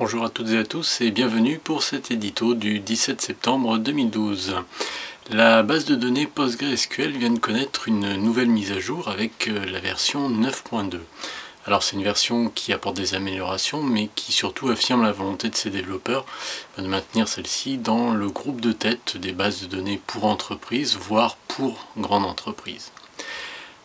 Bonjour à toutes et à tous et bienvenue pour cet édito du 17 septembre 2012. La base de données PostgreSQL vient de connaître une nouvelle mise à jour avec euh, la version 9.2. Alors c'est une version qui apporte des améliorations mais qui surtout affirme la volonté de ses développeurs de maintenir celle-ci dans le groupe de tête des bases de données pour entreprises, voire pour grande entreprise.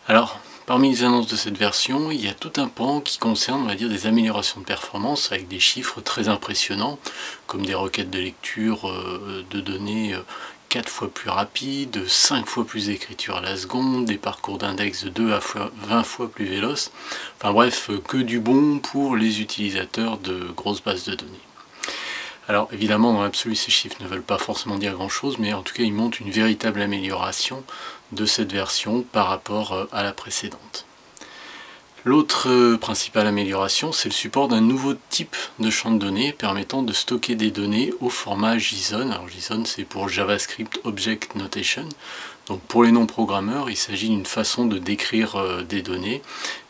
Alors Parmi les annonces de cette version, il y a tout un pan qui concerne, on va dire, des améliorations de performance avec des chiffres très impressionnants, comme des requêtes de lecture euh, de données 4 euh, fois plus rapides, 5 fois plus d'écriture à la seconde, des parcours d'index de 2 à 20 fois plus véloces. Enfin bref, euh, que du bon pour les utilisateurs de grosses bases de données. Alors évidemment, dans l'absolu, ces chiffres ne veulent pas forcément dire grand-chose, mais en tout cas, ils montrent une véritable amélioration de cette version par rapport euh, à la précédente. L'autre euh, principale amélioration, c'est le support d'un nouveau type de champ de données permettant de stocker des données au format JSON. Alors JSON, c'est pour JavaScript Object Notation. Donc pour les non-programmeurs, il s'agit d'une façon de décrire euh, des données.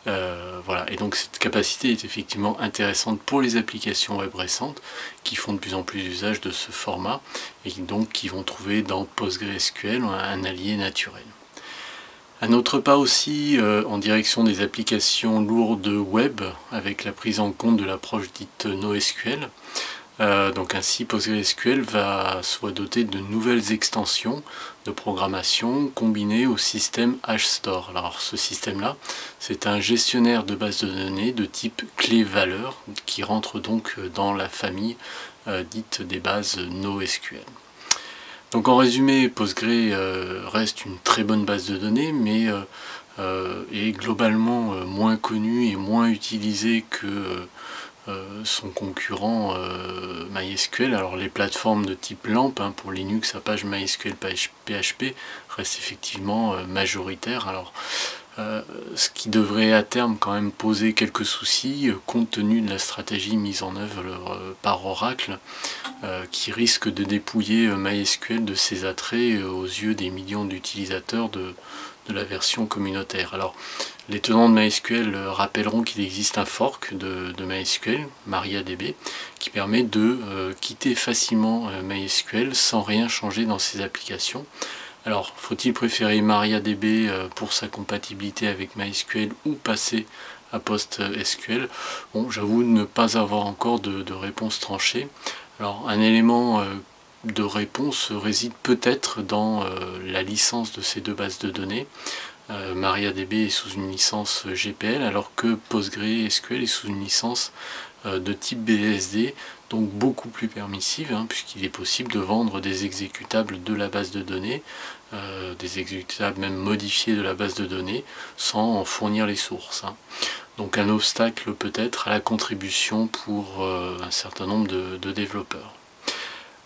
Euh. Et donc cette capacité est effectivement intéressante pour les applications web récentes qui font de plus en plus usage de ce format et donc qui vont trouver dans PostgreSQL un allié naturel. Un autre pas aussi euh, en direction des applications lourdes web avec la prise en compte de l'approche dite NoSQL. Euh, donc ainsi PostgreSQL va soit doter de nouvelles extensions de programmation combinées au système HStore. Alors ce système-là, c'est un gestionnaire de base de données de type clé-valeur qui rentre donc dans la famille euh, dite des bases NoSQL. Donc en résumé, Postgre euh, reste une très bonne base de données, mais est globalement moins connue et moins utilisée que euh, son concurrent euh, MySQL. Alors les plateformes de type LAMP hein, pour Linux, page MySQL PHP restent effectivement euh, majoritaires. Ce qui devrait à terme quand même poser quelques soucis compte tenu de la stratégie mise en œuvre par Oracle qui risque de dépouiller MySQL de ses attraits aux yeux des millions d'utilisateurs de, la version communautaire. Alors, les tenants de MySQL rappelleront qu'il existe un fork de, MySQL, MariaDB, qui permet de euh, quitter facilement euh, MySQL sans rien changer dans ses applications. Alors, faut-il préférer MariaDB euh, pour sa compatibilité avec MySQL ou passer à PostSQL Bon, j'avoue ne pas avoir encore de, de réponse tranchée. Alors, un élément de réponse réside peut-être dans euh, la licence de ces deux bases de données. Euh, MariaDB est sous une licence GPL alors que PostgreSQL est sous une licence euh, de type BSD, donc beaucoup plus permissive, hein, puisqu'il est possible de vendre des exécutables de la base de données, des exécutables même modifiés de la base de données, sans en fournir les sources. Hein. Donc un obstacle peut-être à la contribution pour un certain nombre de développeurs.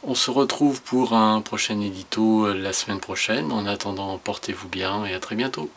On se retrouve pour un prochain édito euh, la semaine prochaine. En attendant, portez-vous bien et à très bientôt.